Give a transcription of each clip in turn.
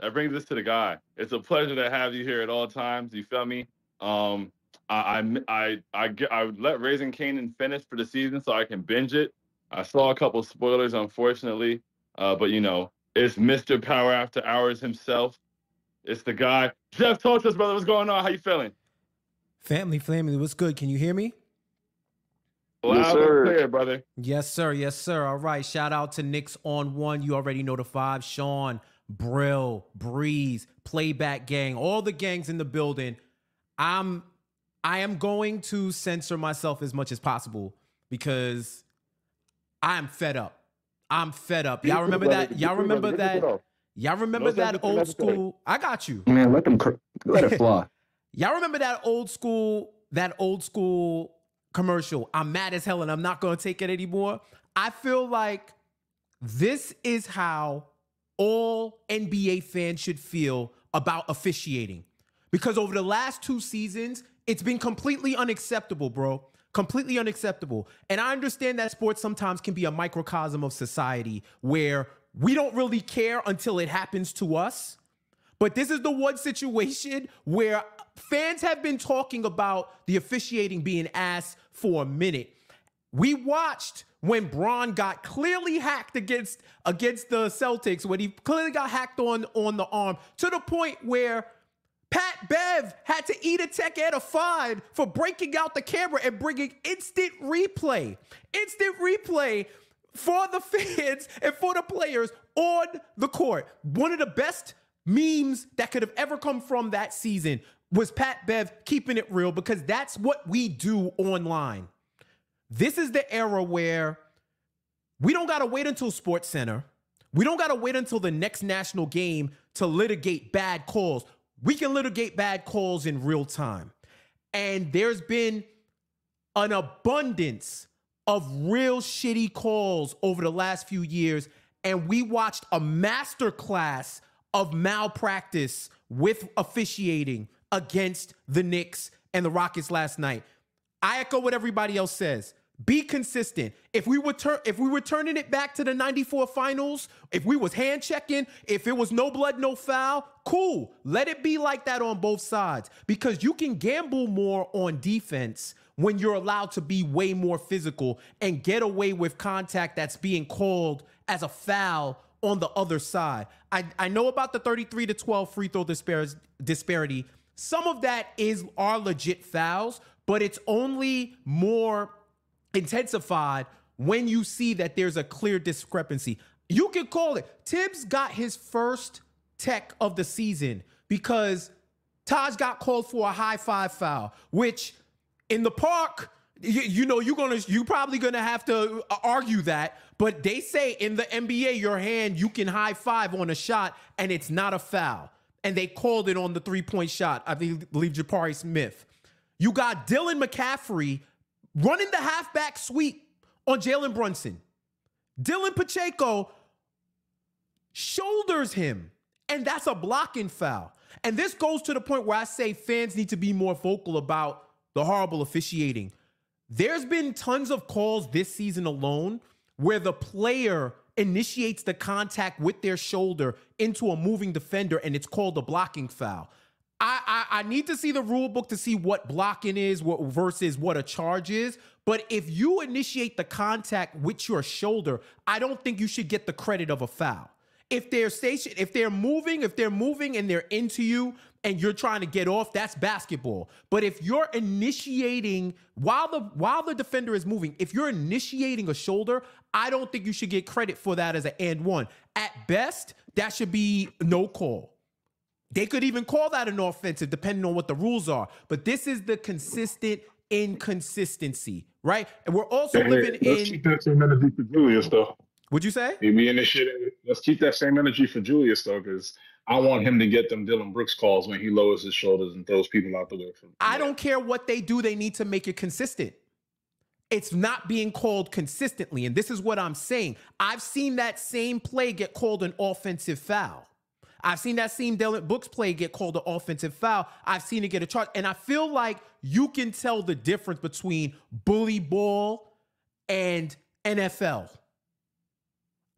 that brings us to the guy. It's a pleasure to have you here at all times. You feel me? Um, I I I I, get, I let Raising Kanan finish for the season so I can binge it. I saw a couple spoilers, unfortunately, uh, but you know, it's Mr. Power After Hours himself. It's the guy. Jeff, talk to us, brother. What's going on? How you feeling? Family, family, what's good? Can you hear me? Loud yes, sir. clear, brother. Yes, sir. Yes, sir. All right. Shout out to Knicks on one. You already know the five. Sean, Brill, Breeze, Playback Gang, all the gangs in the building. I'm I am going to censor myself as much as possible because I'm fed up. I'm fed up. Y'all remember that? Y'all remember that? Y'all remember that old school? I got you. Man, let them let it fly. Y'all remember that old school that old school commercial? I'm mad as hell and I'm not going to take it anymore. I feel like this is how all NBA fans should feel about officiating. Because over the last two seasons, it's been completely unacceptable, bro. Completely unacceptable. And I understand that sports sometimes can be a microcosm of society where we don't really care until it happens to us. But this is the one situation where fans have been talking about the officiating being asked for a minute. We watched when Bron got clearly hacked against against the Celtics, when he clearly got hacked on on the arm to the point where Pat Bev had to eat a tech at a fine for breaking out the camera and bringing instant replay, instant replay for the fans and for the players on the court. One of the best memes that could have ever come from that season was Pat Bev keeping it real because that's what we do online. This is the era where we don't got to wait until Sports Center. We don't got to wait until the next national game to litigate bad calls. We can litigate bad calls in real time. And there's been an abundance of real shitty calls over the last few years. And we watched a masterclass of malpractice with officiating against the Knicks and the Rockets last night. I echo what everybody else says. Be consistent. If we were tur- if we were turning it back to the 94 finals, if we was hand checking, if it was no blood, no foul, cool. Let it be like that on both sides because you can gamble more on defense when you're allowed to be way more physical and get away with contact that's being called as a foul on the other side. I, I know about the 33 to 12 free throw dispar- disparity. Some of that is are legit fouls, but it's only more intensified when you see that there's a clear discrepancy. You can call it. Thibs got his first tech of the season because Taj got called for a high five foul, which in the park, you, you, know, you're gonna you probably gonna have to uh, argue that. But they say in the NBA, your hand you can high five on a shot and it's not a foul. And they called it on the three point shot. I believe Jabari Smith. You got Dillon McCaffrey running the halfback sweep on Jalen Brunson. Dillon Pacheco shoulders him, and that's a blocking foul. And this goes to the point where I say fans need to be more vocal about the horrible officiating. There's been tons of calls this season alone where the player initiates the contact with their shoulder into a moving defender and it's called a blocking foul. I, I, need to see the rule book to see what blocking is what, versus what a charge is. But if you initiate the contact with your shoulder, I don't think you should get the credit of a foul. If they're station, if they're moving, if they're moving and they're into you and you're trying to get off, that's basketball. But if you're initiating while the while the defender is moving, if you're initiating a shoulder, I don't think you should get credit for that as an and one. At best, that should be no call. They could even call that an offensive, depending on what the rules are. But this is the consistent inconsistency, right? And we're also hey, living let's in. Let's keep that same energy for Julius, though. Would you say? Me and this shit. Let's keep that same energy for Julius, though, because I want him to get them Dillon Brooks calls when he lowers his shoulders and throws people out the way. From I don't care what they do; they need to make it consistent. It's not being called consistently, and this is what I'm saying. I've seen that same play get called an offensive foul. I've seen that same Dillon Brooks play get called an offensive foul. I've seen it get a charge. And I feel like you can tell the difference between bully ball and NFL.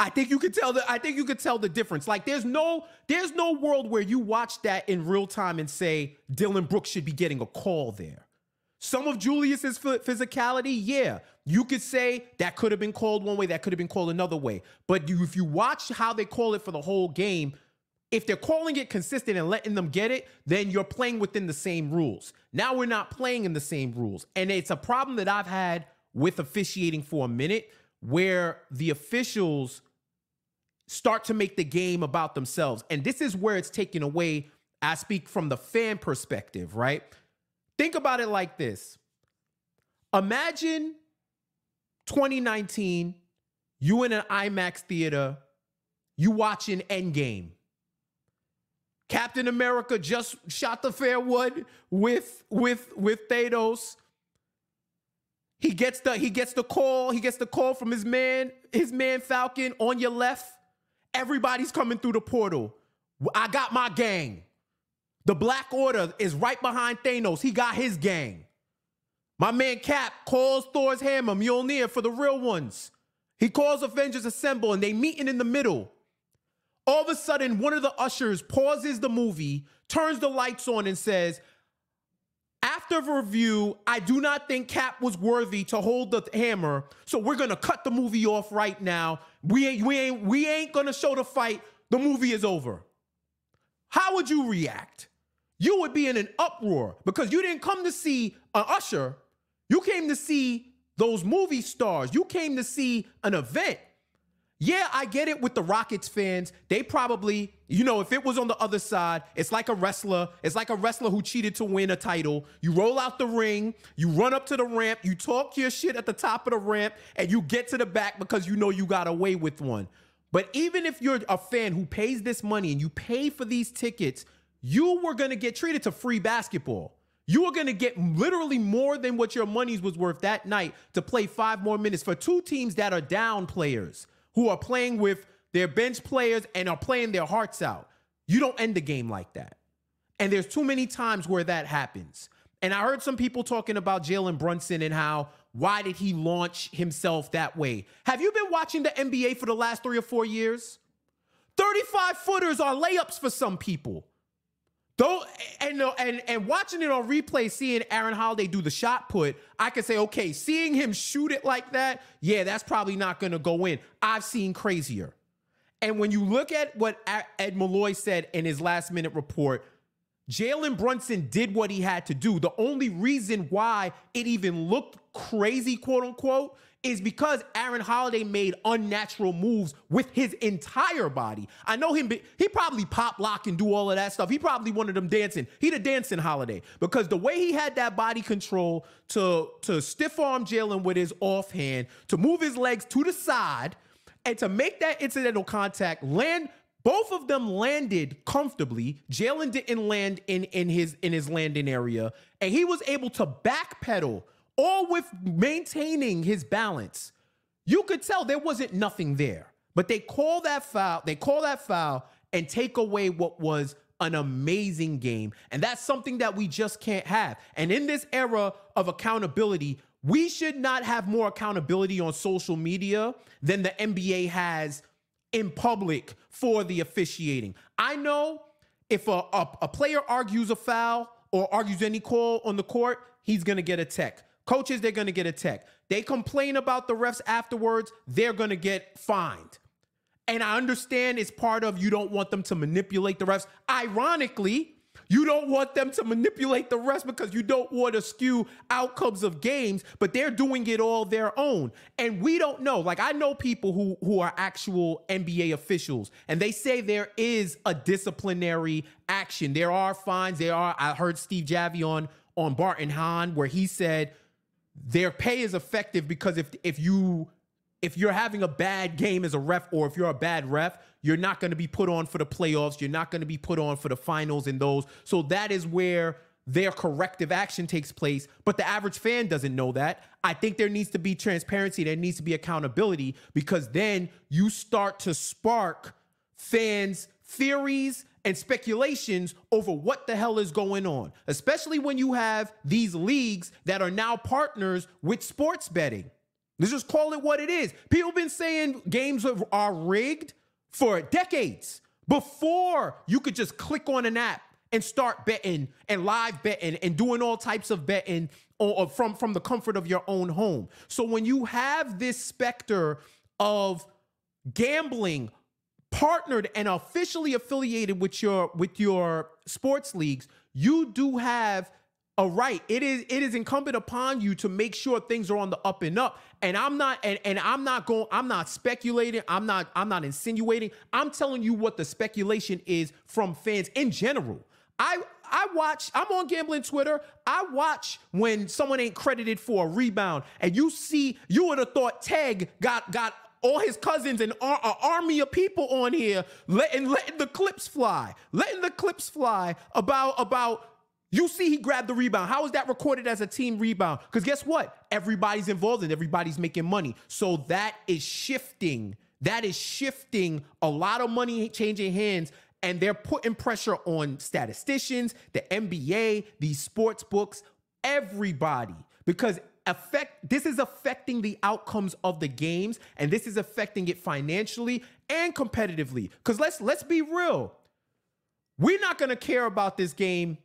I think you could tell the I think you could tell the difference. Like there's no there's no world where you watch that in real time and say Dillon Brooks should be getting a call there. Some of Julius's physicality, yeah, you could say that could have been called one way, that could have been called another way. But if you watch how they call it for the whole game, if they're calling it consistent and letting them get it, then you're playing within the same rules. Now we're not playing in the same rules. And it's a problem that I've had with officiating for a minute where the officials start to make the game about themselves. And this is where it's taken away. I speak from the fan perspective, right? Think about it like this Imagine 2019, you in an IMAX theater, you watching Endgame. Captain America just shot the fair wood with with with Thanos. He gets the he gets the call. He gets the call from his man, his man Falcon on your left. Everybody's coming through the portal. I got my gang. The Black Order is right behind Thanos. He got his gang. My man Cap calls Thor's hammer, Mjolnir, for the real ones. He calls Avengers Assemble and they meeting in the middle. All of a sudden, one of the ushers pauses the movie, turns the lights on, and says, after review, I do not think Cap was worthy to hold the hammer, so we're gonna cut the movie off right now. We ain't, we ain't, we ain't gonna show the fight. The movie is over. How would you react? You would be in an uproar because you didn't come to see an usher. You came to see those movie stars. You came to see an event. Yeah, I get it with the Rockets fans. They probably, you know, if it was on the other side, it's like a wrestler. It's like a wrestler who cheated to win a title. You roll out the ring, you run up to the ramp, you talk your shit at the top of the ramp, and you get to the back because you know you got away with one. But even if you're a fan who pays this money and you pay for these tickets, you were going to get treated to free basketball. You were going to get literally more than what your money's was worth that night to play five more minutes for two teams that are down players who are playing with their bench players and are playing their hearts out. You don't end the game like that. And there's too many times where that happens. And I heard some people talking about Jalen Brunson and how why did he launch himself that way? Have you been watching the NBA for the last three or four years? 35 footers are layups for some people. Though and and and watching it on replay, seeing Aaron Holiday do the shot put, I can say, okay, seeing him shoot it like that, yeah, that's probably not going to go in. I've seen crazier. And when you look at what Ed Malloy said in his last minute report, Jalen Brunson did what he had to do. The only reason why it even looked crazy, quote unquote, is because Aaron Holiday made unnatural moves with his entire body. I know him, he probably pop lock and do all of that stuff. He probably wanted them dancing. He'd a dancing Holiday because the way he had that body control to, to stiff arm Jalen with his offhand, to move his legs to the side, and to make that incidental contact land both of them landed comfortably. Jalen didn't land in, in his in his landing area, and he was able to backpedal all with maintaining his balance. You could tell there wasn't nothing there. But they call that foul, they call that foul and take away what was an amazing game. And that's something that we just can't have. And in this era of accountability, we should not have more accountability on social media than the NBA has in public for the officiating. I know if a, a, a player argues a foul or argues any call on the court, he's going to get a tech. Coaches, they're going to get a tech. They complain about the refs afterwards, they're going to get fined. And I understand it's part of you don't want them to manipulate the refs. Ironically, you don't want them to manipulate the refs because you don't want to skew outcomes of games, but they're doing it all their own. And we don't know. Like I know people who who are actual NBA officials and they say there is a disciplinary action. There are fines. There are I heard Steve Javie on on Bart and Hahn where he said their pay is effective because if if you if you're having a bad game as a ref or if you're a bad ref, you're not going to be put on for the playoffs, you're not going to be put on for the finals and those. So that is where their corrective action takes place, but the average fan doesn't know that. I think there needs to be transparency, there needs to be accountability because then you start to spark fans' theories and speculations over what the hell is going on, especially when you have these leagues that are now partners with sports betting. Let's just call it what it is. People been saying games are, rigged for decades before you could just click on an app and start betting and live betting and doing all types of betting from from the comfort of your own home. So when you have this specter of gambling partnered and officially affiliated with your with your sports leagues, you do have a right. It is it is incumbent upon you to make sure things are on the up and up. And I'm not and, and I'm not going I'm not speculating. I'm not I'm not insinuating. I'm telling you what the speculation is from fans in general. I I watch, I'm on gambling Twitter. I watch when someone ain't credited for a rebound, and you see, you would have thought Teg got got all his cousins and an army of people on here letting letting the clips fly, letting the clips fly about about you see he grabbed the rebound. How is that recorded as a team rebound? Because guess what? Everybody's involved and everybody's making money. So that is shifting. That is shifting a lot of money changing hands. And they're putting pressure on statisticians, the NBA, these sports books, everybody. Because affect this is affecting the outcomes of the games and this is affecting it financially and competitively. Because let's let's be real. We're not gonna care about this game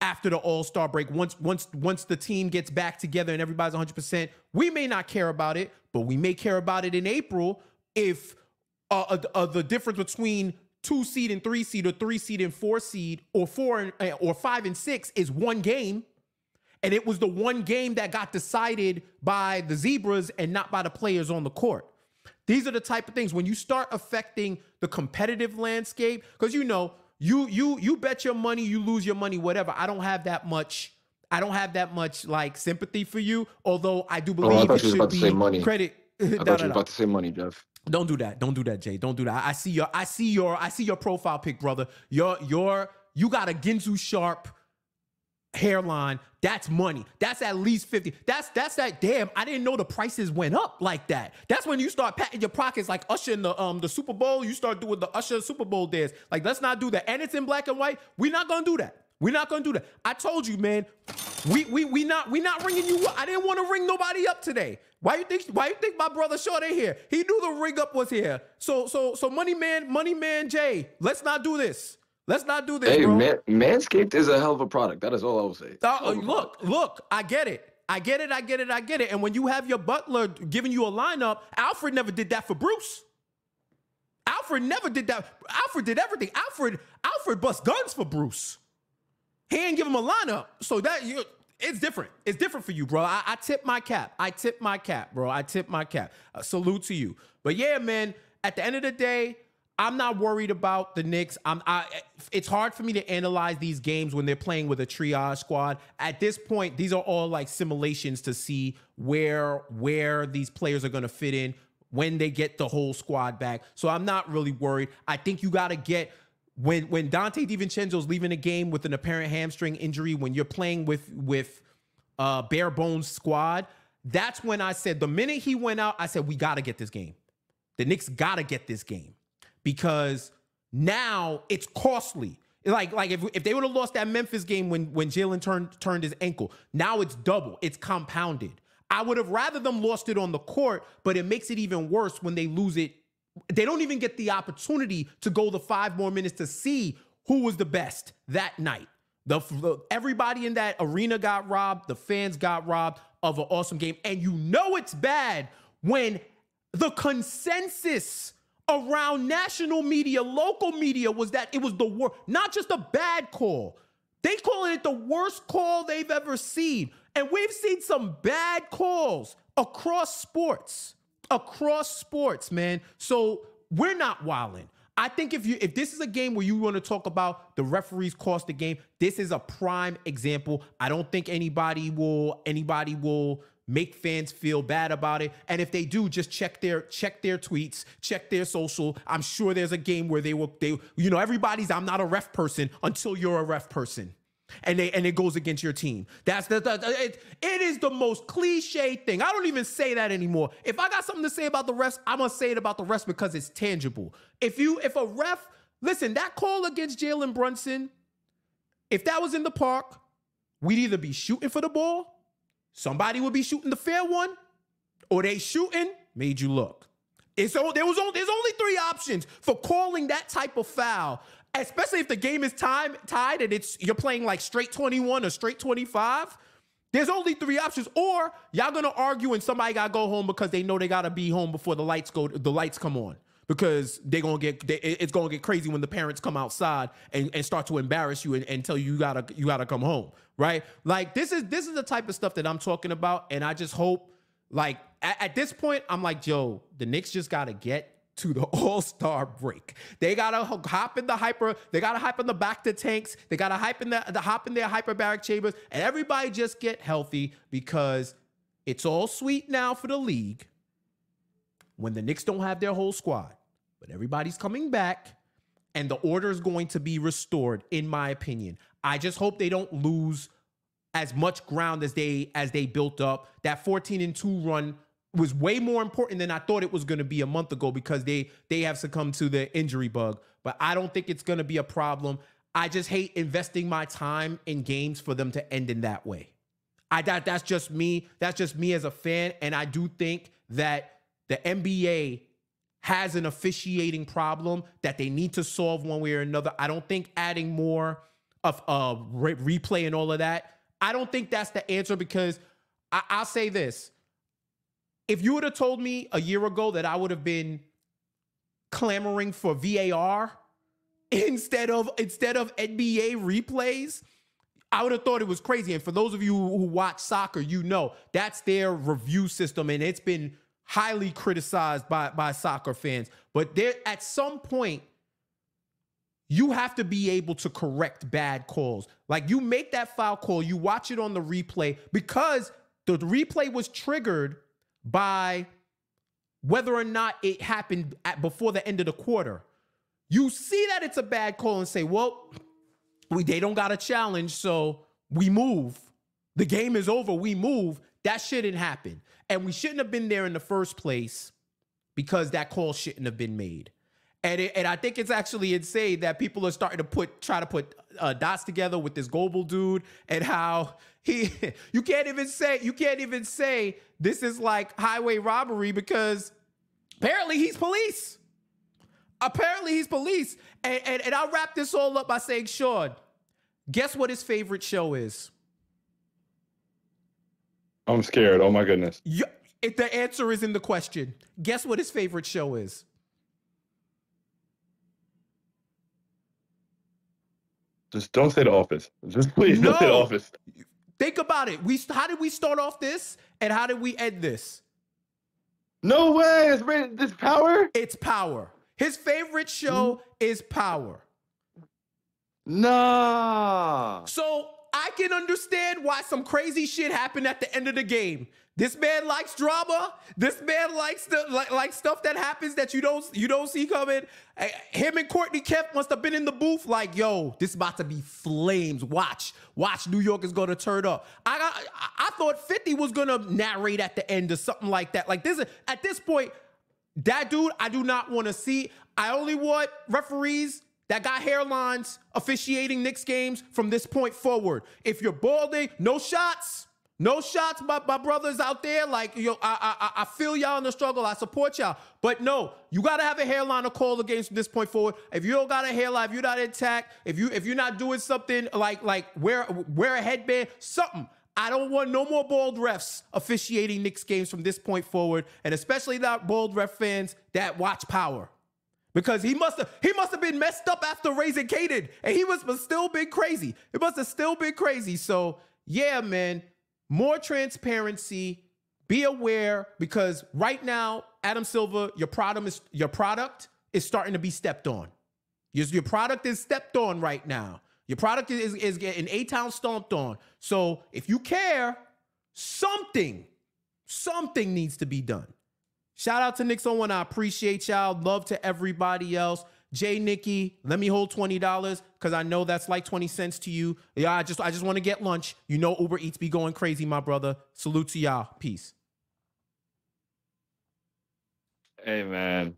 after the All-Star break, once once once the team gets back together and everybody's 100%, we may not care about it, but we may care about it in April if uh, uh, uh, the difference between two seed and three seed, or three seed and four seed, or four and, uh, or five and six is one game, and it was the one game that got decided by the zebras and not by the players on the court. These are the type of things when you start affecting the competitive landscape, because you know you you you bet your money, you lose your money, whatever. I don't have that much. I don't have that much like sympathy for you, although I do believe oh, I it should be money. credit. I thought you about to say money, Jeff. Don't do that. Don't do that, Jay. Don't do that. I see your I see your I see your profile pic, brother. Your your you got a Ginsu Sharp hairline, that's money. That's at least 50. That's that's that damn, I didn't know the prices went up like that. That's when you start patting your pockets like Usher in the um the Super Bowl, you start doing the Usher Super Bowl dance. Like let's not do that. And it's in black and white. We're not to do that. We're not gonna do that. I told you, man. We we we not we not ringing you up. I didn't want to ring nobody up today. Why you think why you think my brother Short ain't here? He knew the ring up was here. So so so money man, money man Jay, let's not do this. Let's not do this. Hey, bro. Man, Manscaped is a hell of a product. That is all I will say. Uh, look, look, I get it. I get it. I get it. I get it. And when you have your butler giving you a lineup, Alfred never did that for Bruce. Alfred never did that. Alfred did everything. Alfred, Alfred bust guns for Bruce. He ain't give him a lineup. So that you it's different. It's different for you, bro. I, I tip my cap. I tip my cap, bro. I tip my cap. Uh, salute to you. But yeah, man, at the end of the day, I'm not worried about the Knicks. I'm I it's hard for me to analyze these games when they're playing with a triage squad. At this point, these are all like simulations to see where where these players are going to fit in when they get the whole squad back. So I'm not really worried. I think you got to get when when Donte DiVincenzo's leaving a game with an apparent hamstring injury, when you're playing with with uh bare bones squad, that's when I said the minute he went out, I said we got to get this game. The Knicks got to get this game because now it's costly. Like, like if, if they would have lost that Memphis game when when Jalen turned turned his ankle, now it's double, it's compounded. I would have rather them lost it on the court, but it makes it even worse when they lose it. They don't even get the opportunity to go the five more minutes to see who was the best that night. The, the, everybody in that arena got robbed. The fans got robbed of an awesome game, and you know it's bad when the consensus around national media, local media was that it was the worst, not just a bad call. They calling it the worst call they've ever seen. And we've seen some bad calls across sports. Across sports, man. So we're not wilding. I think if you if this is a game where you want to talk about the referees cost the game, this is a prime example. I don't think anybody will anybody will make fans feel bad about it. And if they do, just check their check their tweets, check their social. I'm sure there's a game where they will they you know everybody's I'm not a ref person until you're a ref person. And they and it goes against your team. That's the, the, it, it is the most cliche thing. I don't even say that anymore. If I got something to say about the refs, I'm gonna say it about the refs because it's tangible. If you if a ref listen, that call against Jalen Brunson, if that was in the park, we'd either be shooting for the ball Somebody would be shooting the fair one, or they shooting, made you look. It's so there was only, there's only three options for calling that type of foul, especially if the game is time tied and it's you're playing like straight 21 or straight 25. There's only three options, or y'all gonna argue and somebody gotta go home because they know they gotta be home before the lights go the lights come on because they're gonna get they, it's gonna get crazy when the parents come outside and, and start to embarrass you and, and tell you you gotta you gotta come home right? Like this is this is the type of stuff that i'm talking about and i just hope like at, at this point i'm like joe the knicks just gotta get to the all-star break. They gotta hop in the hyper they gotta hype in the back to tanks they gotta hype in the, the hop in their hyperbaric chambers and everybody just get healthy because it's all sweet now for the league when the Knicks don't have their whole squad, but everybody's coming back and the order is going to be restored, in my opinion. I just hope they don't lose as much ground as they as they built up. That 14 and 2 run was way more important than I thought it was going to be a month ago because they they have succumbed to the injury bug. But I don't think it's going to be a problem. I just hate investing my time in games for them to end in that way. I that that's just me. That's just me as a fan, and I do think that the NBA has an officiating problem that they need to solve one way or another. I don't think adding more of uh, re- replay and all of that. I don't think that's the answer because I- I'll say this: if you would have told me a year ago that I would have been clamoring for VAR instead of instead of NBA replays, I would have thought it was crazy. And for those of you who watch soccer, you know that's their review system, and it's been highly criticized by, by soccer fans. But there at some point, you have to be able to correct bad calls. Like you make that foul call, you watch it on the replay because the replay was triggered by whether or not it happened at, before the end of the quarter. You see that it's a bad call and say, well, we they don't got a challenge, so we move. The game is over, we move. That shouldn't happen. And we shouldn't have been there in the first place because that call shouldn't have been made. And, it, and I think it's actually insane that people are starting to put try to put uh, dots together with this global dude and how he you can't even say you can't even say this is like highway robbery because apparently he's police. Apparently he's police. And, and, and I'll wrap this all up by saying, Sean, guess what his favorite show is? I'm scared. Oh my goodness. Yeah, if the answer is in the question, guess what his favorite show is? Just don't say the office. Just please no. don't say the office. Think about it. We how did we start off this and how did we end this? No way. It's this power. It's power. His favorite show mm. is Power. Nah. So I can understand why some crazy shit happened at the end of the game. This man likes drama. This man likes the like, like stuff that happens that you don't you don't see coming. Eh, him and Courtney Kemp must have been in the booth like, yo, this about to be flames. Watch, watch. New York is gonna turn up. I got, I thought 50 was gonna narrate at the end or something like that. Like this at this point, that dude, I do not want to see. I only want referees that got hairlines officiating Knicks games from this point forward. If you're balding, no shots. No shots, my, my brothers out there. Like, yo, I, I I feel y'all in the struggle. I support y'all. But no, you gotta have a hairline to call the games from this point forward. If you don't got a hairline, if you're not intact, if you if you're not doing something like like wear wear a headband, something. I don't want no more bald refs officiating Knicks games from this point forward, and especially not bald ref fans that watch power because he must have he must have been messed up after raising Kanan, and he was, was still been crazy. It must have still been crazy. So yeah, man, more transparency. Be aware because right now, Adam Silver, your product is your product is starting to be stepped on. Your, your product is stepped on right now. Your product is, is getting A Town stomped on. So if you care, something, something needs to be done. Shout out to Knicks on one. I appreciate y'all. Love to everybody else. Jay Nikki, let me hold twenty dollars because I know that's like twenty cents to you. Yeah, I just I just want to get lunch. You know Uber Eats be going crazy, my brother. Salute to y'all. Peace. Hey man.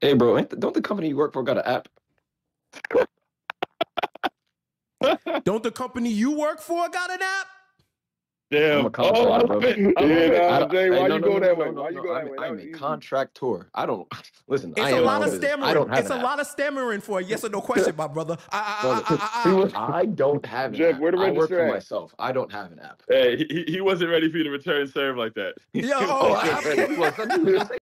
Hey bro, don't the company you work for got an app? don't the company you work for got an app? Damn. a Oh, I bro. love it. I love Yeah, it. nah, I don't- Jay, hey, why no, you no, go no, that no, way? no, Why no, you go that I'm, way? I'm a contractor. I don't listen. It's I a lot of stammering. I don't have It's a app. lot of stammering for a yes or no question, my brother. I, I, I, I, I, I, don't have an Jeff, where the I work for myself. I don't have an app. Hey, he, he wasn't ready for you to return serve like that. Yo, Oh, I, he was.